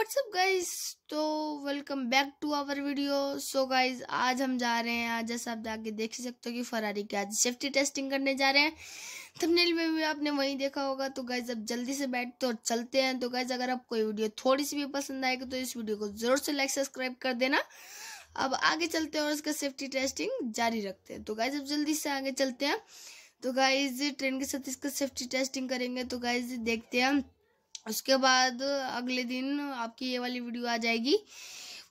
WhatsApp guys तो welcome back to our video so guys आज हम जा रहे हैं, आज जैसा आप जाके देख सकते हो कि फरारी की आज सेफ्टी टेस्टिंग करने जा रहे हैं। थंबनेल में भी आपने वही देखा होगा। तो गाइज़ अब जल्दी से बैठते और चलते हैं। तो गाइज़ अगर आपको ये वीडियो थोड़ी सी भी पसंद आएगी तो इस वीडियो को ज़रूर से लाइक सब्सक्राइब कर देना। अब आगे चलते हैं और इसका सेफ्टी टेस्टिंग जारी रखते हैं। तो गाइज़ अब जल्दी से आगे चलते हैं। तो गाइज़ ट्रेन के साथ इसका सेफ्टी टेस्टिंग करेंगे। तो गाइज़ देखते हैं। उसके बाद अगले दिन आपकी ये वाली वीडियो आ जाएगी।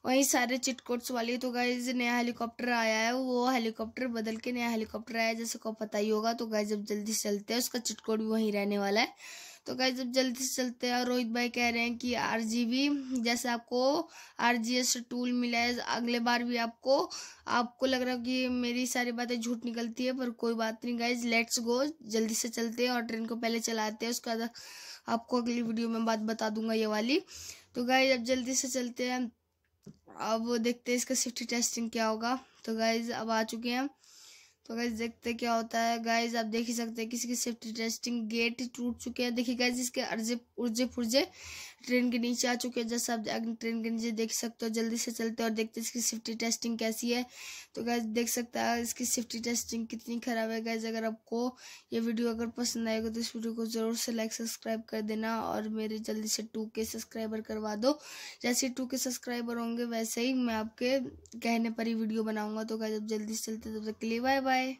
वहीं सारे चिटकोट्स वाली। तो गाइज़ नया हेलीकॉप्टर आया है। वो हेलीकॉप्टर बदल के नया हेलीकॉप्टर आया जैसे को पता ही होगा। तो गाइज़ अब जल्दी चलते हैं। उसका चिटकोट भी वहीं रहने वाला है। तो गाइज़ अब जल्दी से चलते हैं और रोहित भाई कह रहे हैं कि आरजीबी जैसे आपको आरजीएस टूल मिला है, अगले बार भी आपको आपको लग रहा है कि मेरी सारी बातें झूठ निकलती है, पर कोई बात नहीं गाइज़ लेट्स गो जल्दी से चलते हैं और ट्रेन को पहले चलाते हैं, उसका आपको अगली वीडियो में बात बता दूँगा ये वाली। तो गाइज़ अब जल्दी से चलते हैं, अब देखते हैं इसका सेफ्टी टेस्टिंग क्या होगा। तो गाइज़ अब आ चुके हैं। तो गाइज़ देखते क्या होता है। गाइज़ आप देख ही सकते हैं किसी की सेफ्टी टेस्टिंग गेट टूट चुके हैं। देखिए गाइज़ इसके अर्जे उर्जे पुर्जे ट्रेन के नीचे आ चुके हैं। जैसे आप ट्रेन के नीचे देख सकते हो, जल्दी से चलते और देखते हैं इसकी सेफ्टी टेस्टिंग कैसी है। तो गाइज़ देख सकता है इसकी सेफ्टी टेस्टिंग कितनी खराब है। गाइज़ अगर आपको ये वीडियो अगर पसंद आएगा तो इस वीडियो को ज़रूर से लाइक सब्सक्राइब कर देना और मेरे जल्दी से टू के सब्सक्राइबर करवा दो। जैसे टू के सब्सक्राइबर होंगे, वैसे ही मैं आपके कहने पर ही वीडियो बनाऊँगा। तो गाइज़ अब जल्दी से चलते तब तक के लिए बाय बाय